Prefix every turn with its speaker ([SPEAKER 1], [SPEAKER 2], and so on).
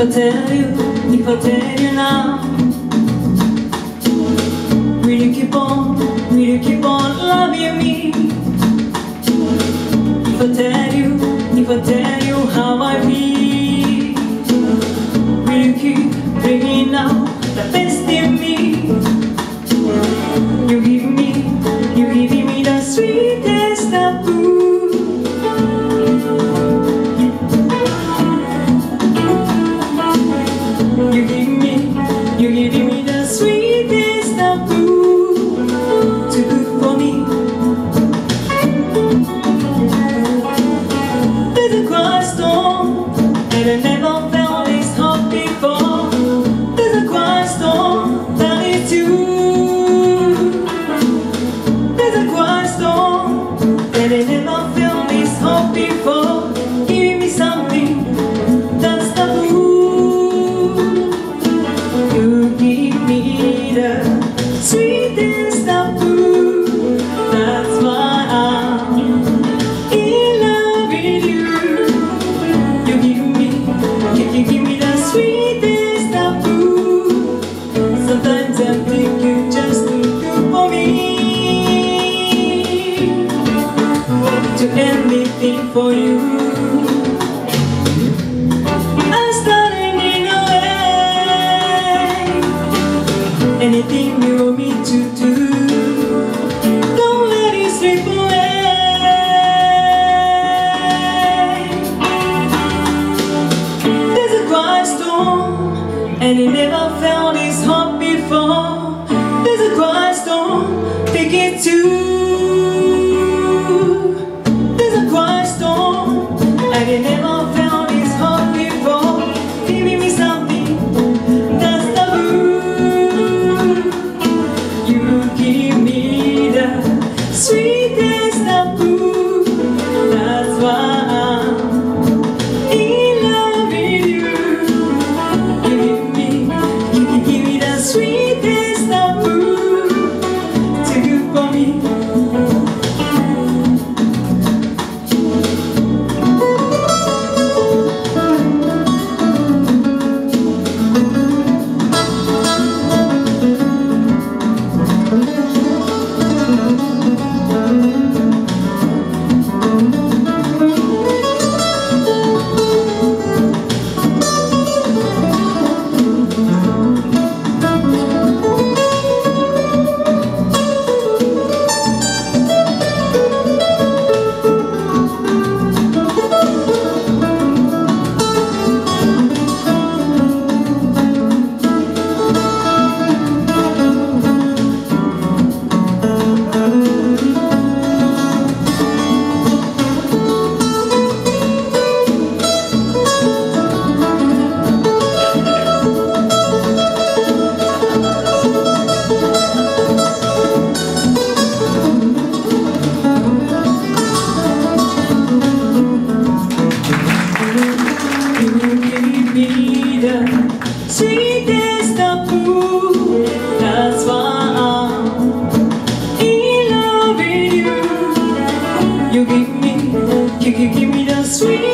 [SPEAKER 1] If I tell you, if I tell you now something for you. I'm starting in a way Anything you want me to do Don't let it slip away. There's a quiet storm And it never felt this hot before. There's a quiet storm Take it to sweet.